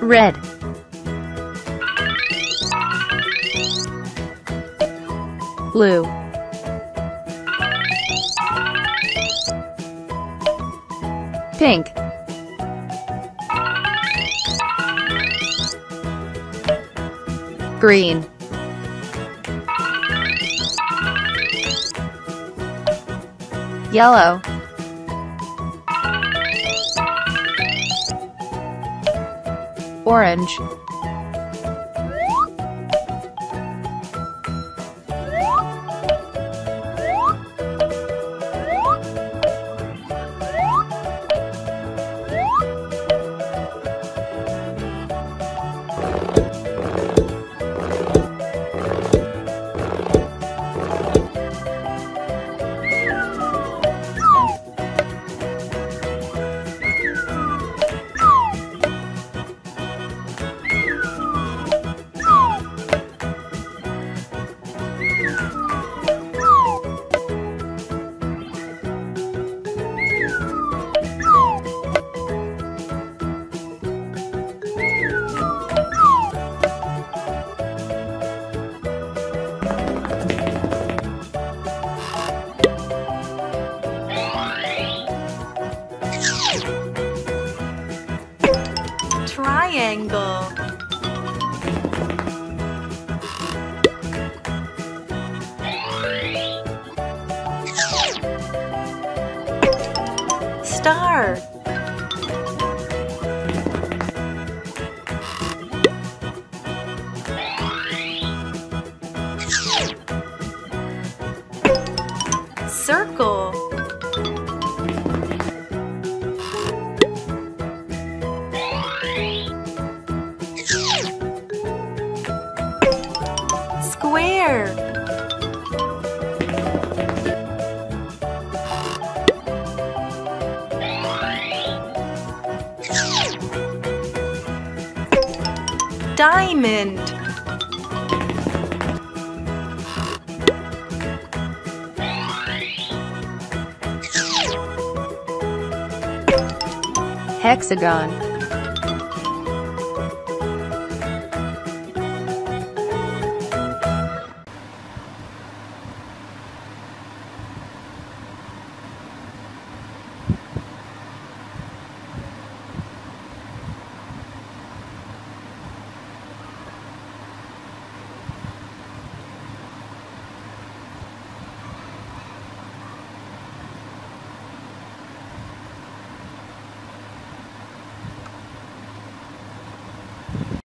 Red. Blue. Pink. Green. Yellow. Orange. Triangle. Star. Circle. Square. Diamond. Hexagon.